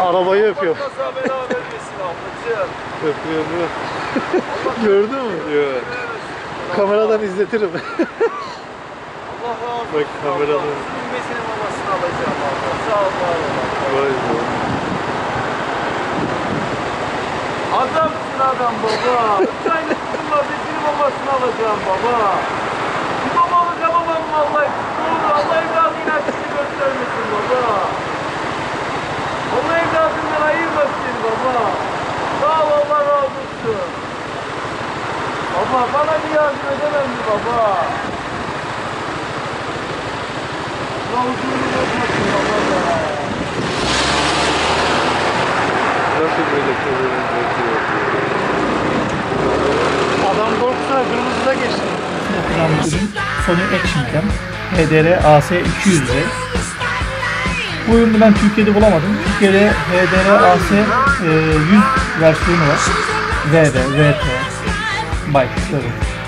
Arabayı öpüyor. Kaza bela vermesin ablacığım. Öpüyor mu? Gördün mü? Yok. Kameradan izletirim. Allah razı olsun. Bak, kameradan. abla. Bilmesinin mamasını alacağım abla. Sağ ol var ol. Vay be. Adamsın adam baba. Üç aylık kızım var. Besinin mamasını alacağım baba. Bir babalık yapamam vallahi. Ne olur Allah evladı inatçını göstermesin baba. Allah evladından ayırmasın seni baba. Sağ ol Allah razı olsun. Baba bana bir yardım edemem mi baba? Allah huzurunu bozmasın baba ya. Nasıl böyle kızının bekliyor? Adam korkusuna kırmızıda geçti. Kullandığım Sony Action Cam HDR AC 200'de. Bu ürünü ben Türkiye'de bulamadım. Türkiye'de HDR e, 100 versiyonu var. there, there, there, there. Bye.